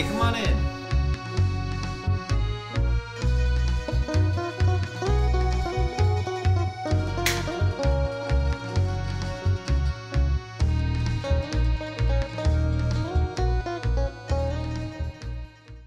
Hey, come on in.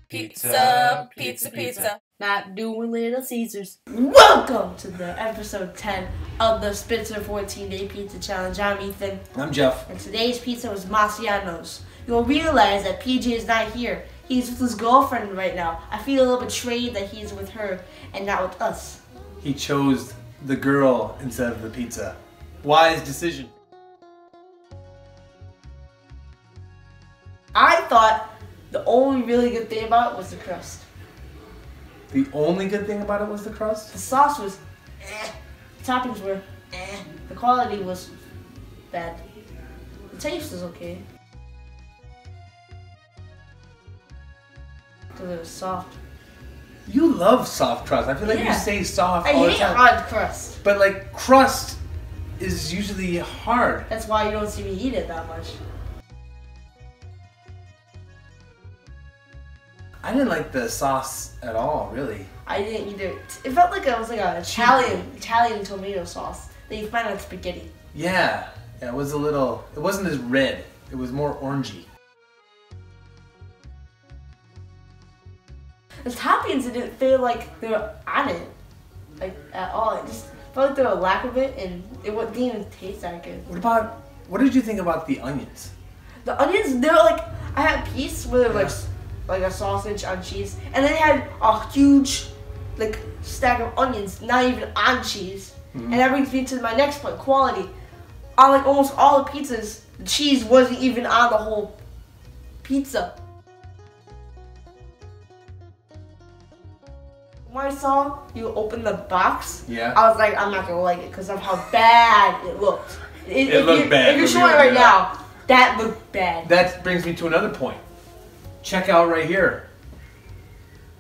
Pizza, pizza, pizza. Not doing Little Caesars. Welcome to the episode 10 of the Spitzer 14 Day Pizza Challenge. I'm Ethan, I'm Jeff. and today's pizza was Maciano's. You'll realize that PJ is not here. He's with his girlfriend right now. I feel a little betrayed that he's with her and not with us. He chose the girl instead of the pizza. Wise decision. I thought the only really good thing about it was the crust. The only good thing about it was the crust? The sauce was eh. The toppings were eh. The quality was bad. The taste was okay. Because it was soft. You love soft crust. I feel like you say soft I all the hate time. hard crust. But like crust is usually hard. That's why you don't see me eat it that much. I didn't like the sauce at all, really. I didn't either. It felt like it was like an Italian Italian tomato sauce that you find on spaghetti. Yeah. Yeah, it was a little it wasn't as red. It was more orangey. The toppings didn't feel like they were on it, like at all. It just felt like there was a lack of it, and it didn't even taste that good. What about what did you think about the onions? The onions, they're like I had a piece where they were like like a sausage on cheese, and then they had a huge like stack of onions, not even on cheese. Mm-hmm. And that brings me to my next point: quality. On like almost all the pizzas, the cheese wasn't even on the whole pizza. When I saw you open the box, Yeah. I was like, I'm not gonna like it because of how bad it looked. It, if looked you- bad If you're showing it right it now, that looked bad. That brings me to another point. Check out right here,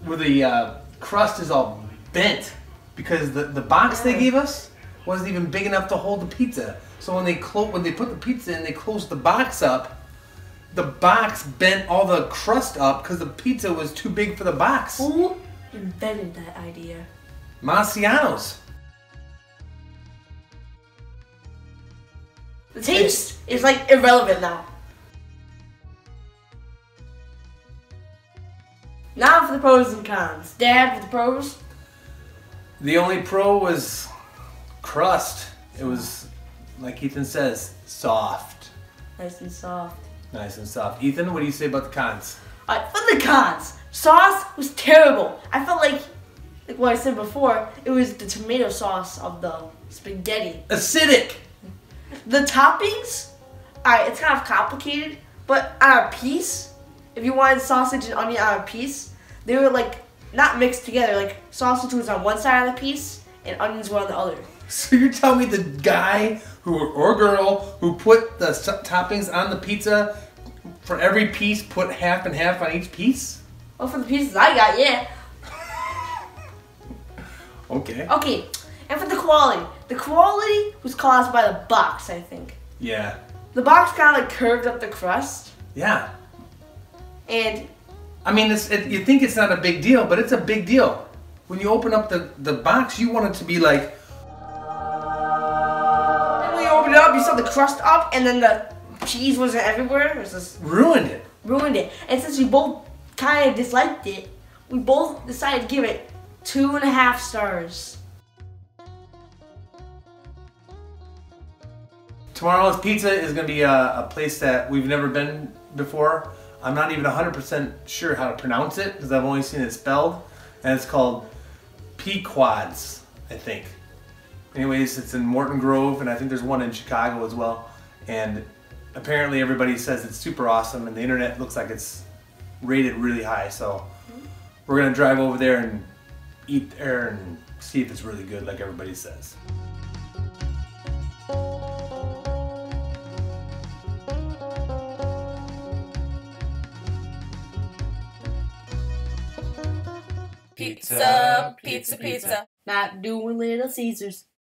where the uh, crust is all bent because the, the box they gave us wasn't even big enough to hold the pizza. So when they clo- when they put the pizza in, they closed the box up. The box bent all the crust up because the pizza was too big for the box. Who invented that idea? Maciano's. The taste is like irrelevant now. Now for the pros and cons. Dad, for the pros. The only pro was crust. It was, like Ethan says, soft. Nice and soft. Nice and soft. Ethan, what do you say about the cons? Alright, for the cons. Sauce was terrible. I felt like, like what I said before, it was the tomato sauce of the spaghetti. Acidic. The toppings, alright, it's kind of complicated, but on a piece, if you wanted sausage and onion on a piece, they were like not mixed together. Like sausage was on one side of the piece and onions were on the other. So you're telling me the guy who or girl who put the toppings on the pizza for every piece put half and half on each piece? Well, for the pieces I got, yeah. Okay. Okay, and for the quality, the quality was caused by the box, I think. Yeah. The box kind of like curved up the crust, Yeah. and I mean, it's, it, you think it's not a big deal, but it's a big deal. When you open up the, the box, you want it to be like, when you opened it up, you saw the crust up, and then the cheese wasn't everywhere. It was just ruined it. ruined it. And since we both kind of disliked it, we both decided to give it two and a half stars. Tomorrow's Pizza is going to be a, a place that we've never been before. I'm not even 100% sure how to pronounce it because I've only seen it spelled. And it's called Pequods, I think. Anyways, it's in Morton Grove, and I think there's one in Chicago as well. And apparently, everybody says it's super awesome, and the internet looks like it's rated really high. So we're going to drive over there and eat there and see if it's really good, like everybody says. Pizza, pizza, pizza. Not doing Little Caesars.